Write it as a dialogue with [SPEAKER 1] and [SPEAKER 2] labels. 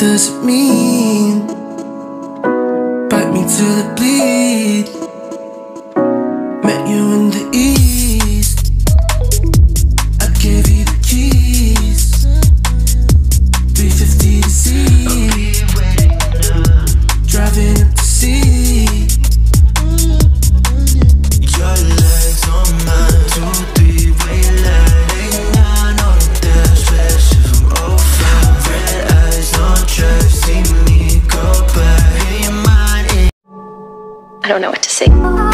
[SPEAKER 1] does it mean? Bite me till I
[SPEAKER 2] bleed?
[SPEAKER 3] I don't know what to say.